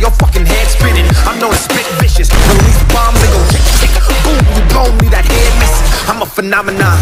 your fucking head spinning. I'm known to spit vicious. Release bomb, nigga, tick tick. boom, you blown me that head missing. I'm a phenomenon.